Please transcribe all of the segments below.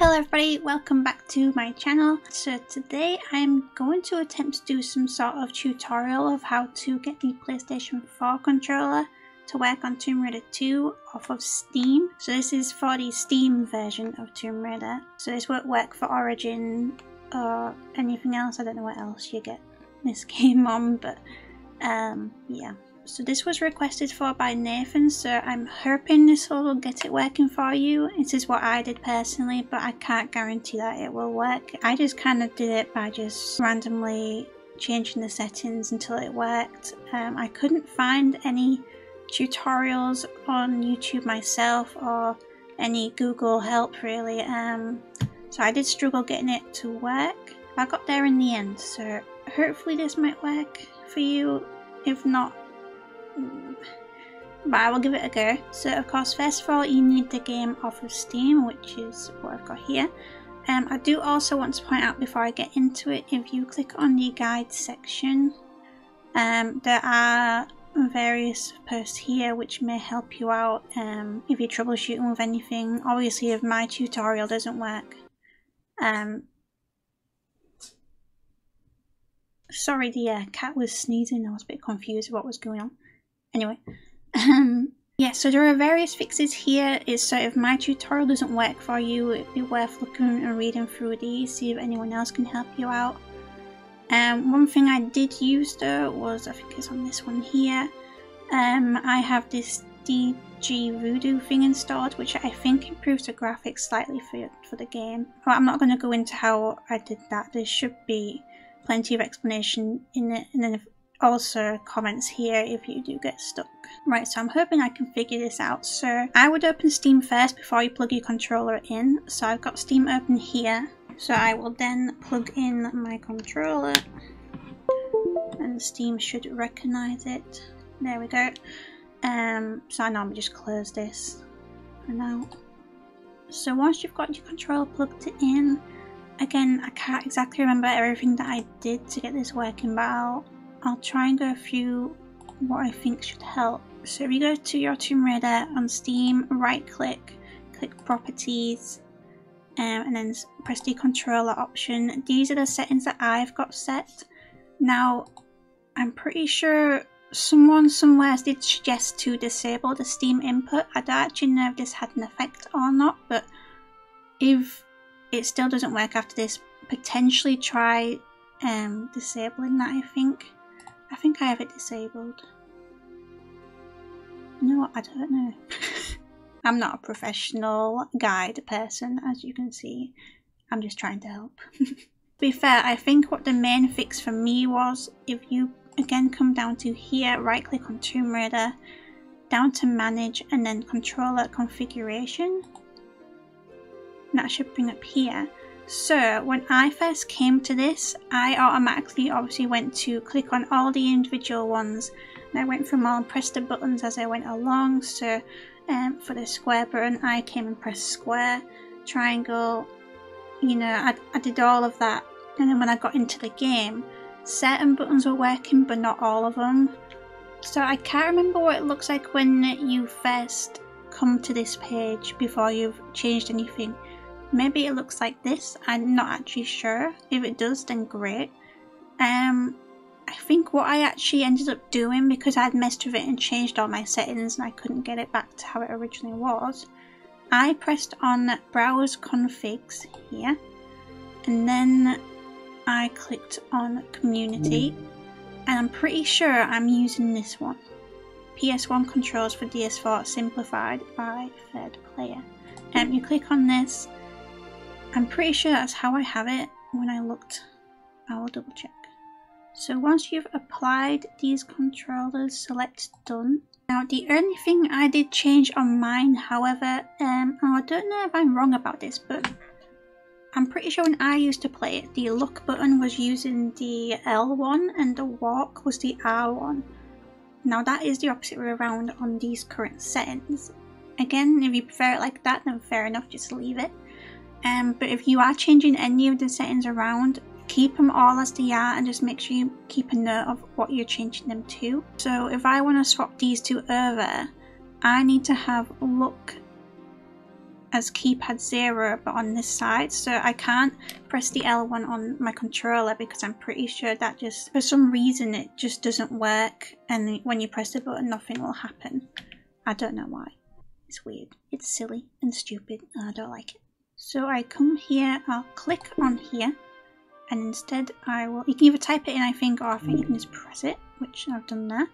Hello everybody, welcome back to my channel. So today I'm going to attempt to do some sort of tutorial of how to get the PlayStation 4 controller to work on Tomb Raider 2 off of Steam. So this is for the Steam version of Tomb Raider. So this won't work for Origin or anything else. I don't know what else you get this game on, but um, yeah. So this was requested for by Nathan, so I'm hoping this will get it working for you. This is what I did personally, but I can't guarantee that it will work. I just kind of did it by just randomly changing the settings until it worked. Um, I couldn't find any tutorials on YouTube myself or any Google help really. Um, so I did struggle getting it to work. I got there in the end, so hopefully this might work for you. If not, but I will give it a go. So of course first of all you need the game off of Steam which is what I've got here. Um, I do also want to point out before I get into it if you click on the guide section um, there are various posts here which may help you out um, if you're troubleshooting with anything. Obviously if my tutorial doesn't work. Um, sorry the uh, cat was sneezing, I was a bit confused what was going on. Anyway, um, yeah, so there are various fixes here. It's so if my tutorial doesn't work for you, it'd be worth looking and reading through these, see if anyone else can help you out. Um, one thing I did use though was, I think it's on this one here, um, I have this DG Voodoo thing installed, which I think improves the graphics slightly for, for the game. Well, I'm not going to go into how I did that, there should be plenty of explanation in it, and then also comments here if you do get stuck. Right, so I'm hoping I can figure this out. So I would open Steam first before you plug your controller in. So I've got Steam open here. So I will then plug in my controller and Steam should recognize it. There we go. Um, so I normally just close this for now. So once you've got your controller plugged in, again, I can't exactly remember everything that I did to get this working, but I'll I'll try and go through what I think should help. So if you go to your Tomb Raider on Steam, right click, click properties, um, and then press the controller option. These are the settings that I've got set. Now, I'm pretty sure someone somewhere did suggest to disable the Steam input. I don't actually know if this had an effect or not, but if it still doesn't work after this, potentially try um, disabling that, I think. I think I have it disabled. What? I don't know. I'm not a professional guide person, as you can see. I'm just trying to help. to be fair, I think what the main fix for me was if you again come down to here, right click on Tomb Raider, down to manage and then controller configuration. That should bring up here. So when I first came to this, I automatically obviously went to click on all the individual ones. And I went from all and pressed the buttons as I went along. So um, for the square button, I came and pressed square, triangle, you know, I, I did all of that. And then when I got into the game, certain buttons were working, but not all of them. So I can't remember what it looks like when you first come to this page before you've changed anything. Maybe it looks like this. I'm not actually sure. If it does, then great. Um, I think what I actually ended up doing because I'd messed with it and changed all my settings and I couldn't get it back to how it originally was, I pressed on browse configs here and then I clicked on community and I'm pretty sure I'm using this one. PS1 controls for DS4 simplified by third player. Um, you click on this I'm pretty sure that's how I have it when I looked. I will double check. So once you've applied these controllers, select done. Now the only thing I did change on mine, however, um, I don't know if I'm wrong about this, but I'm pretty sure when I used to play it, the look button was using the L1 and the walk was the R1. Now that is the opposite way around on these current settings. Again, if you prefer it like that, then fair enough, just leave it. Um, but if you are changing any of the settings around, keep them all as they are and just make sure you keep a note of what you're changing them to. So if I want to swap these two over, I need to have look as keypad 0 but on this side so I can't press the L1 on my controller because I'm pretty sure that just for some reason it just doesn't work and when you press the button nothing will happen. I don't know why. It's weird. It's silly and stupid and I don't like it. So I come here, I'll click on here and instead I will, you can either type it in I think or I think you can just press it which I've done there.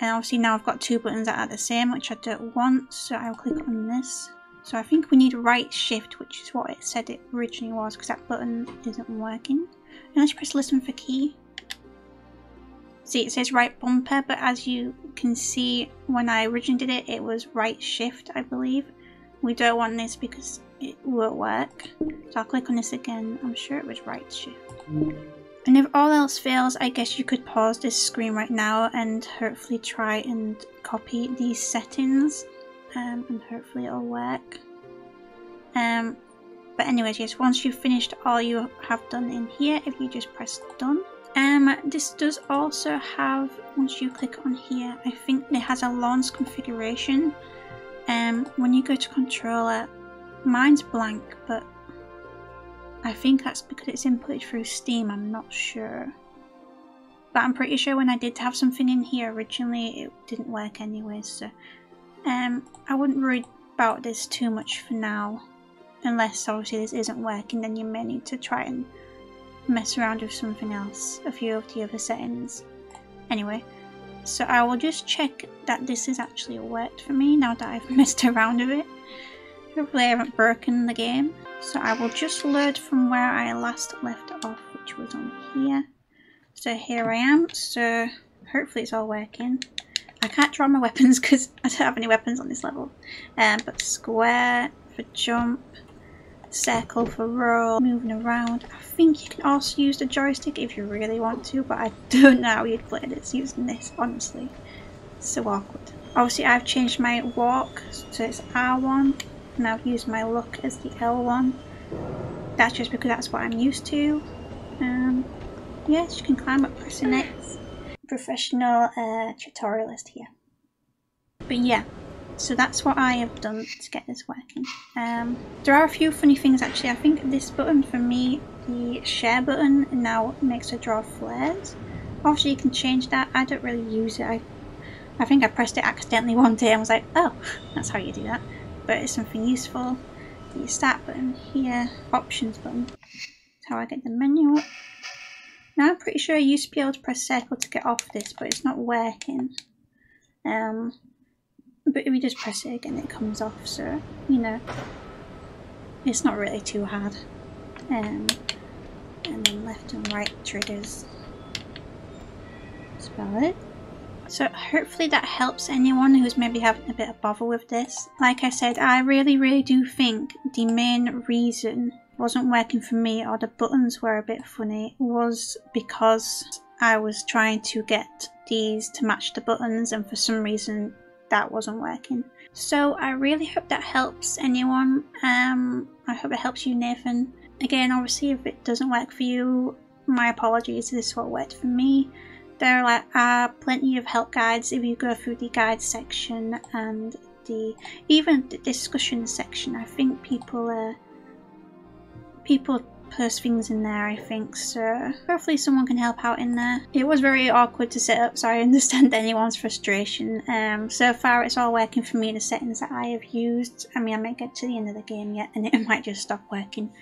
And obviously now I've got two buttons that are the same which I don't want so I'll click on this so I think we need right shift, which is what it said it originally was, because that button isn't working. And let's press listen for key. See, it says right bumper, but as you can see, when I originally did it, it was right shift, I believe. We don't want this because it won't work. So I'll click on this again. I'm sure it was right you. And if all else fails, I guess you could pause this screen right now and hopefully try and copy these settings um, and hopefully it'll work. Um, but anyways, yes, once you've finished all you have done in here, if you just press done. Um, this does also have, once you click on here, I think it has a launch configuration. Um, when you go to controller, mine's blank, but I think that's because it's inputted through Steam, I'm not sure. But I'm pretty sure when I did have something in here originally, it didn't work anyway, so um, I wouldn't worry about this too much for now. Unless obviously this isn't working, then you may need to try and mess around with something else, a few of the other settings. Anyway, so I will just check that this has actually worked for me now that I've messed around with it. Hopefully I haven't broken the game. So I will just load from where I last left off, which was on here. So here I am, so hopefully it's all working. I can't draw my weapons because I don't have any weapons on this level. Um, but square for jump, circle for roll, moving around. I think you can also use the joystick if you really want to, but I don't know how you'd play this using this, honestly. It's so awkward. Obviously I've changed my walk so it's R1 and I've used my look as the L1. That's just because that's what I'm used to. Um, yes, you can climb up pressing X professional uh, tutorialist here. But yeah, so that's what I have done to get this working. Um, there are a few funny things actually. I think this button for me, the share button, now makes a draw flares. Obviously you can change that. I don't really use it. I, I think I pressed it accidentally one day and was like, oh, that's how you do that. But it's something useful. The start button here, options button. That's how I get the menu up. Now I'm pretty sure I used to be able to press circle to get off this, but it's not working. Um, but if you just press it again, it comes off, so, you know, it's not really too hard. Um, and then left and right triggers. Spell it. So hopefully that helps anyone who's maybe having a bit of bother with this. Like I said, I really, really do think the main reason wasn't working for me or the buttons were a bit funny was because I was trying to get these to match the buttons and for some reason that wasn't working. So I really hope that helps anyone. Um, I hope it helps you Nathan. Again obviously if it doesn't work for you my apologies this is what worked for me. There are plenty of help guides if you go through the guide section and the even the discussion section. I think people uh, people post things in there, I think, so hopefully someone can help out in there. It was very awkward to set up, so I understand anyone's frustration. Um, so far it's all working for me, in the settings that I have used. I mean, I might get to the end of the game yet and it might just stop working.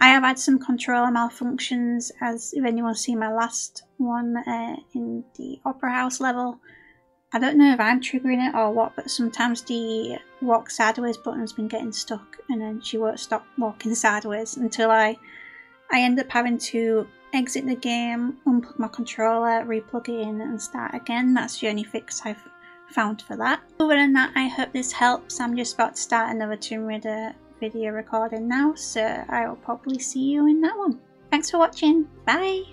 I have had some controller malfunctions, as if anyone's seen my last one uh, in the Opera House level. I don't know if I'm triggering it or what, but sometimes the walk sideways button's been getting stuck and then she won't stop walking sideways until I I end up having to exit the game, unplug my controller, replug it in and start again. That's the only fix I've found for that. Other than that, I hope this helps. I'm just about to start another Tomb Raider video recording now, so I will probably see you in that one. Thanks for watching. Bye!